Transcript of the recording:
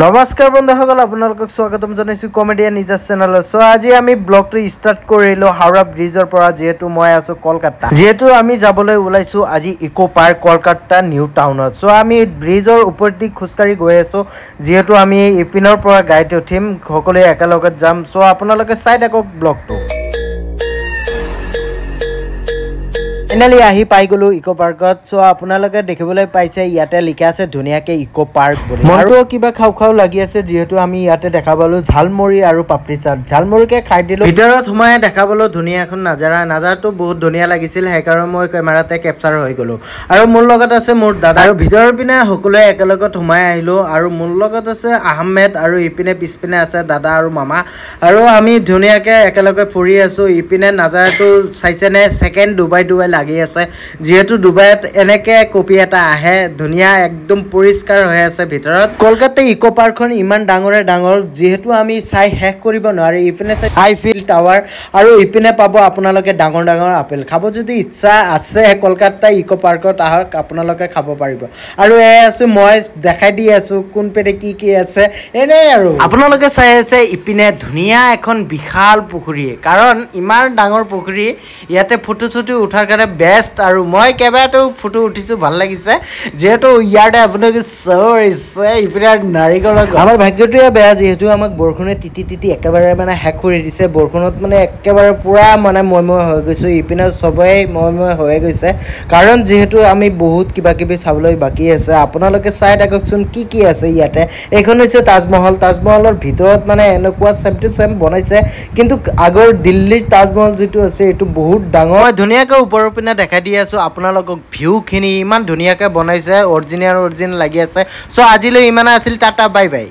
নমস্কাৰ বন্ধুসকল আপোনালোকক স্বাগতম জনাইছোঁ কমেডিয়ান নিজাজ চেনেলত চ' আজি আমি ব্লগটো ষ্টাৰ্ট কৰিলোঁ হাওৰা ব্ৰিজৰ পৰা যিহেতু মই আছোঁ কলকাতা। যিহেতু আমি যাবলৈ ওলাইছোঁ আজি ইক' পাৰ্ক কলকাতা নিউ টাউনত চ' আমি ব্ৰিজৰ ওপৰেদি খোজকাঢ়ি গৈ আছোঁ। যিহেতু আমি ইপিনৰ পৰা গাড়ীত উঠিম সকলোৱে একেলগত যাম। চ' আপোনালোকে চাই থাকক ব্লগটো ফাইনেলি আহি পাই গ'লো ইক' পাৰ্কত। চ' আপোনালোকে দেখিবলৈ পাইছে ইয়াতে লিখা আছে ধুনীয়াকৈ ইক' পাৰ্ক বুলি। আৰু কিবা খাওঁ খাওঁ লাগি আছে যিহেতু আমি ইয়াতে দেখা পালোঁ ঝালমুড়ি আৰু পাপৰি চাট। ঝালমুড়িকে খাই দিলোঁ। ভিতৰত সোমাই দেখা পালোঁ ধুনীয়া এখন নাজাৰা। নাজাৰাটো বহুত ধুনীয়া লাগিছিল সেইকাৰণে মই কেমেৰাতে কেপচাৰ হৈ গ'লোঁ। আৰু মোৰ লগত আছে মোৰ দাদা। আৰু ভিতৰৰ পিনে সকলোৱে একেলগত সোমাই আহিলোঁ। আৰু মোৰ লগত আছে আহমেদ আৰু ইপিনে পিছপিনে আছে দাদা আৰু মামা। আৰু আমি ধুনীয়াকৈ একেলগে ফুৰি আছোঁ। ইপিনে নাজাৰাটো চাইছেনে? ছেকেণ্ড ডুবাই ডুবাই লাগি আছে। যিহেতু ডুবাইত এনেকৈ কপি এটা আহে ধুনীয়া একদম পৰিষ্কাৰ হৈ আছে ভিতৰত। কলকাতা ইক' পাৰ্কখন ইমান ডাঙৰে ডাঙৰ যিহেতু আমি চাই শেষ কৰিব নোৱাৰি। ইপিনে চাই আইফিল টাৱাৰ আৰু ইপিনে পাব আপোনালোকে ডাঙৰ ডাঙৰ আপেল। খাব যদি ইচ্ছা আছে কলকাতা ইক' পাৰ্কত আহক আপোনালোকে খাব পাৰিব। আৰু এ আছোঁ মই দেখাই দি আছোঁ কোন কি কি আছে এনেই আৰু। আপোনালোকে চাই আছে ইপিনে ধুনীয়া এখন বিশাল পুখুৰী। কাৰণ ইমান ডাঙৰ পুখুৰী ইয়াতে ফটো চটো উঠাৰ কাৰণে বেষ্ট আৰু মই কেইবাটাও ফটো উঠিছোঁ ভাল লাগিছে। যিহেতু ইয়াতে আপোনালোকে চৰিছে ইপিনে নাৰিকলৰ আমাৰ ভাগ্যটোৱে বেয়া যিহেতু আমাক বৰষুণে তিতি তিতি একেবাৰে মানে শেষ কৰি দিছে। বৰষুণত মানে একেবাৰে পূৰা মানে ময়ময় হৈ গৈছোঁ ইপিনে চবেই ময়ময় হৈ গৈছে। কাৰণ যিহেতু আমি বহুত কিবা কিবি চাবলৈ বাকী আছে আপোনালোকে চাই থাককচোন কি কি আছে ইয়াতে। এইখন হৈছে তাজমহল। তাজমহলৰ ভিতৰত মানে এনেকুৱা চেম টু চেম বনাইছে। কিন্তু আগৰ দিল্লীৰ তাজমহল যিটো আছে এইটো বহুত ডাঙৰ। ধুনীয়াকৈ ওপৰৰ পিনে দেখাই দি আছোঁ আপোনালোকক ভিউখিনি ইমান ধুনীয়াকৈ বনাইছে অৰিজিনেল অৰিজিনেল লাগি আছে। চ' আজিলৈ ইমানে আছিল টাটা বাই বাই।